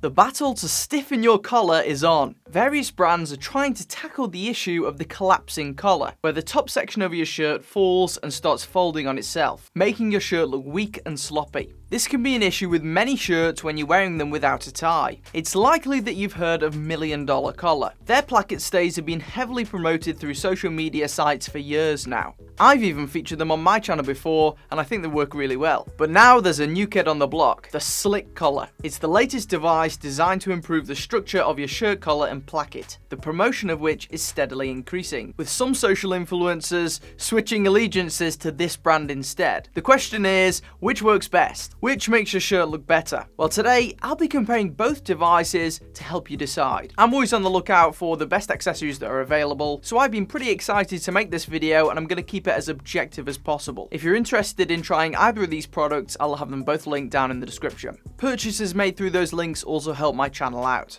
The battle to stiffen your collar is on. Various brands are trying to tackle the issue of the collapsing collar, where the top section of your shirt falls and starts folding on itself, making your shirt look weak and sloppy. This can be an issue with many shirts when you're wearing them without a tie. It's likely that you've heard of Million Dollar Collar. Their placket stays have been heavily promoted through social media sites for years now. I've even featured them on my channel before, and I think they work really well. But now there's a new kid on the block, the Slick Collar. It's the latest device designed to improve the structure of your shirt collar and placket, the promotion of which is steadily increasing, with some social influencers switching allegiances to this brand instead. The question is, which works best? Which makes your shirt look better? Well today, I'll be comparing both devices to help you decide. I'm always on the lookout for the best accessories that are available, so I've been pretty excited to make this video and I'm going to keep it as objective as possible. If you're interested in trying either of these products, I'll have them both linked down in the description. Purchases made through those links also help my channel out.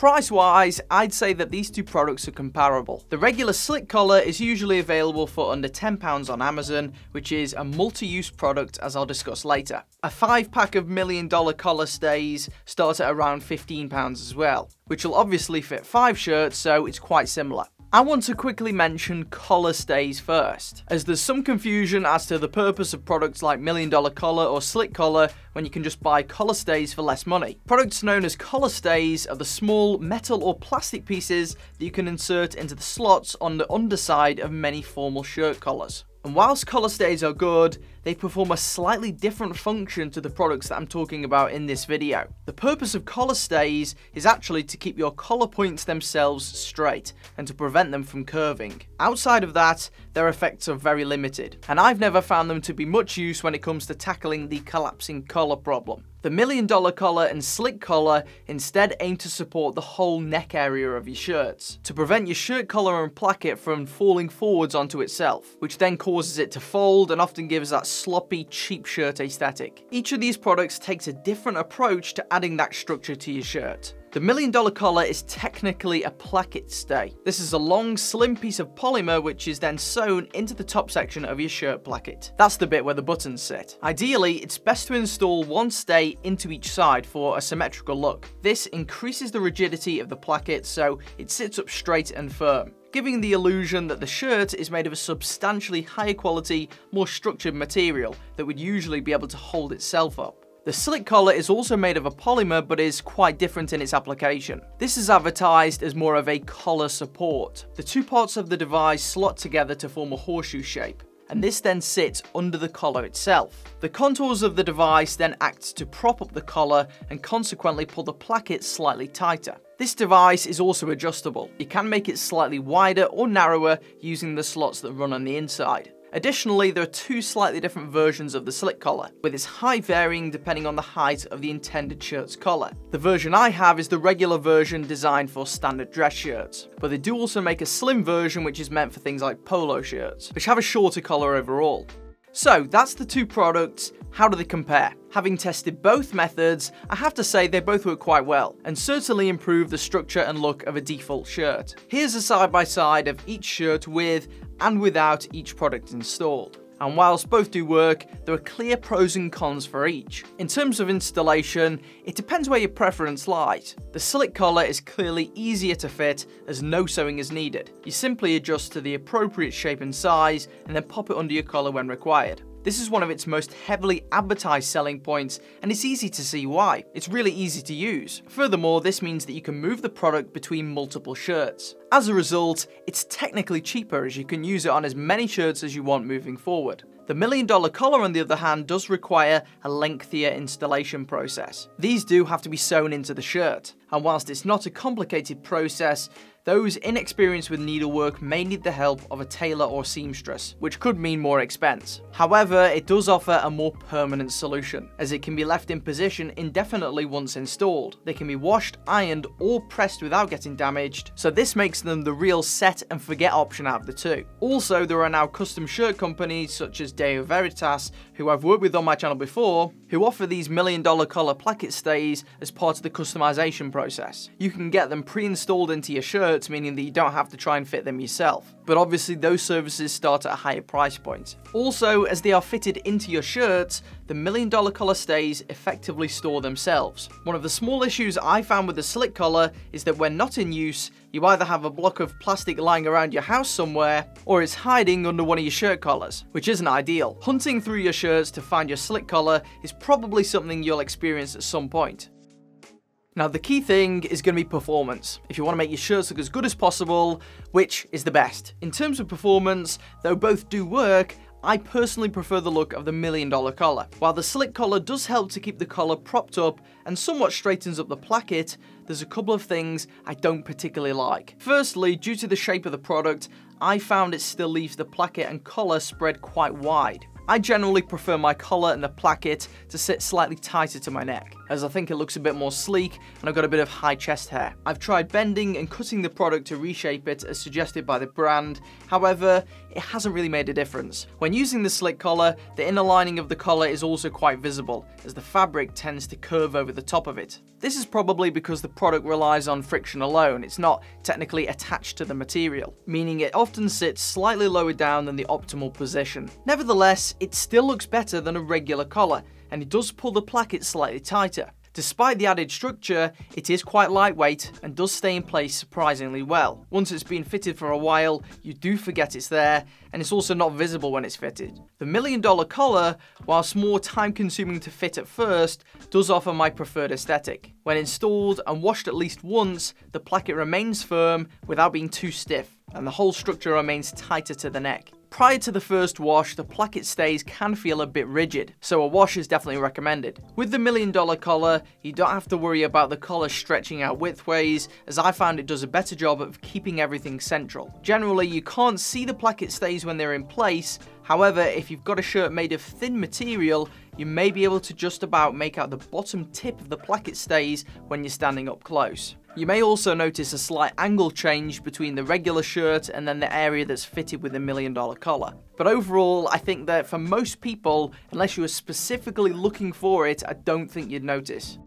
Price wise, I'd say that these two products are comparable. The regular slick collar is usually available for under £10 on Amazon, which is a multi-use product as I'll discuss later. A 5 pack of million dollar collar stays start at around £15 as well, which will obviously fit 5 shirts so it's quite similar. I want to quickly mention collar stays first, as there's some confusion as to the purpose of products like Million Dollar Collar or Slick Collar when you can just buy collar stays for less money. Products known as collar stays are the small metal or plastic pieces that you can insert into the slots on the underside of many formal shirt collars. And whilst collar stays are good, they perform a slightly different function to the products that I'm talking about in this video. The purpose of collar stays is actually to keep your collar points themselves straight and to prevent them from curving. Outside of that, their effects are very limited, and I've never found them to be much use when it comes to tackling the collapsing collar problem. The million dollar collar and slick collar instead aim to support the whole neck area of your shirts, to prevent your shirt collar and placket from falling forwards onto itself, which then causes it to fold and often gives that sloppy, cheap shirt aesthetic. Each of these products takes a different approach to adding that structure to your shirt. The million dollar collar is technically a placket stay. This is a long, slim piece of polymer which is then sewn into the top section of your shirt placket. That's the bit where the buttons sit. Ideally, it's best to install one stay into each side for a symmetrical look. This increases the rigidity of the placket so it sits up straight and firm giving the illusion that the shirt is made of a substantially higher quality, more structured material that would usually be able to hold itself up. The slick collar is also made of a polymer but is quite different in its application. This is advertised as more of a collar support. The two parts of the device slot together to form a horseshoe shape and this then sits under the collar itself. The contours of the device then act to prop up the collar and consequently pull the placket slightly tighter. This device is also adjustable. You can make it slightly wider or narrower using the slots that run on the inside. Additionally, there are two slightly different versions of the slick collar, with its height varying depending on the height of the intended shirt's collar. The version I have is the regular version designed for standard dress shirts, but they do also make a slim version which is meant for things like polo shirts, which have a shorter collar overall. So that's the two products, how do they compare? Having tested both methods, I have to say they both work quite well, and certainly improve the structure and look of a default shirt. Here's a side by side of each shirt with and without each product installed and whilst both do work, there are clear pros and cons for each. In terms of installation, it depends where your preference lies. The slick collar is clearly easier to fit as no sewing is needed. You simply adjust to the appropriate shape and size and then pop it under your collar when required. This is one of its most heavily advertised selling points, and it's easy to see why. It's really easy to use. Furthermore, this means that you can move the product between multiple shirts. As a result, it's technically cheaper as you can use it on as many shirts as you want moving forward. The million dollar collar on the other hand does require a lengthier installation process. These do have to be sewn into the shirt, and whilst it's not a complicated process, those inexperienced with needlework may need the help of a tailor or seamstress, which could mean more expense. However, it does offer a more permanent solution, as it can be left in position indefinitely once installed. They can be washed, ironed, or pressed without getting damaged, so this makes them the real set and forget option out of the two. Also, there are now custom shirt companies such as Deo Veritas, who I've worked with on my channel before, who offer these million dollar collar placket stays as part of the customization process. You can get them pre-installed into your shirts, meaning that you don't have to try and fit them yourself. But obviously those services start at a higher price point. Also, as they are fitted into your shirts, the million dollar collar stays effectively store themselves. One of the small issues I found with the slick collar is that when not in use, you either have a block of plastic lying around your house somewhere, or it's hiding under one of your shirt collars, which isn't ideal. Hunting through your shirts to find your slick collar is probably something you'll experience at some point. Now the key thing is going to be performance. If you want to make your shirts look as good as possible, which is the best? In terms of performance, though both do work, I personally prefer the look of the million dollar collar. While the slick collar does help to keep the collar propped up and somewhat straightens up the placket, there's a couple of things I don't particularly like. Firstly, due to the shape of the product, I found it still leaves the placket and collar spread quite wide. I generally prefer my collar and the placket to sit slightly tighter to my neck, as I think it looks a bit more sleek and I've got a bit of high chest hair. I've tried bending and cutting the product to reshape it as suggested by the brand, however, it hasn't really made a difference. When using the slick collar, the inner lining of the collar is also quite visible, as the fabric tends to curve over the top of it. This is probably because the product relies on friction alone, it's not technically attached to the material, meaning it often sits slightly lower down than the optimal position. Nevertheless, it still looks better than a regular collar, and it does pull the placket slightly tighter. Despite the added structure, it is quite lightweight and does stay in place surprisingly well. Once it's been fitted for a while, you do forget it's there, and it's also not visible when it's fitted. The million dollar collar, whilst more time consuming to fit at first, does offer my preferred aesthetic. When installed and washed at least once, the placket remains firm without being too stiff, and the whole structure remains tighter to the neck. Prior to the first wash, the placket stays can feel a bit rigid, so a wash is definitely recommended. With the million dollar collar, you don't have to worry about the collar stretching out widthways, as I found it does a better job of keeping everything central. Generally, you can't see the placket stays when they're in place, However, if you've got a shirt made of thin material, you may be able to just about make out the bottom tip of the placket stays when you're standing up close. You may also notice a slight angle change between the regular shirt and then the area that's fitted with a million dollar collar. But overall, I think that for most people, unless you are specifically looking for it, I don't think you'd notice.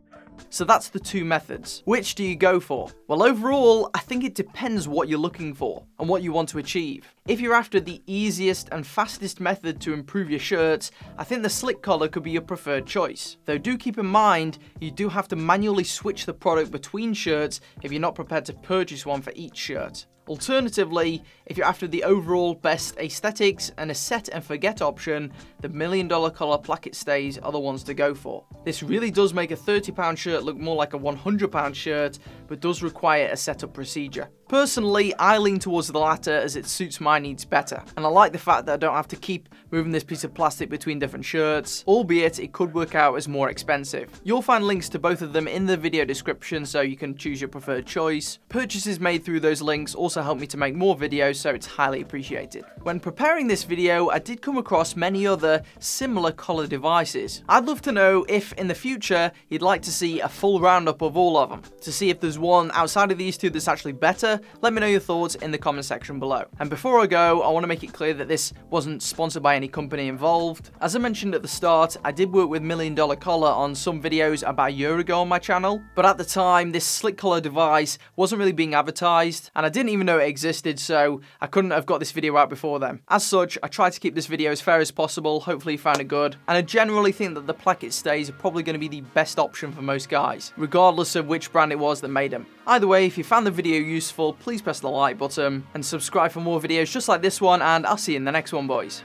So that's the two methods. Which do you go for? Well, overall, I think it depends what you're looking for and what you want to achieve. If you're after the easiest and fastest method to improve your shirts, I think the slick collar could be your preferred choice. Though do keep in mind, you do have to manually switch the product between shirts if you're not prepared to purchase one for each shirt. Alternatively, if you're after the overall best aesthetics and a set and forget option, the million dollar collar placket stays are the ones to go for. This really does make a £30 shirt look more like a £100 shirt, but does require a setup procedure. Personally, I lean towards the latter as it suits my needs better, and I like the fact that I don't have to keep moving this piece of plastic between different shirts, albeit it could work out as more expensive. You'll find links to both of them in the video description so you can choose your preferred choice. Purchases made through those links also help me to make more videos so it's highly appreciated. When preparing this video, I did come across many other similar collar devices. I'd love to know if in the future you'd like to see a full roundup of all of them, to see if there's one outside of these two that's actually better let me know your thoughts in the comment section below. And before I go, I want to make it clear that this wasn't sponsored by any company involved. As I mentioned at the start, I did work with Million Dollar Collar on some videos about a year ago on my channel, but at the time, this slick collar device wasn't really being advertised, and I didn't even know it existed, so I couldn't have got this video out before then. As such, I tried to keep this video as fair as possible, hopefully you found it good, and I generally think that the placket stays are probably going to be the best option for most guys, regardless of which brand it was that made them. Either way, if you found the video useful, please press the like button and subscribe for more videos just like this one and I'll see you in the next one boys.